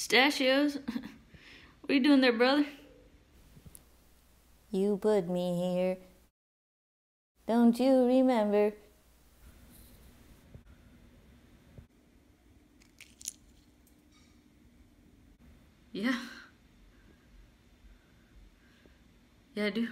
Pistachios? what are you doing there, brother? You put me here. Don't you remember? Yeah. Yeah, I do.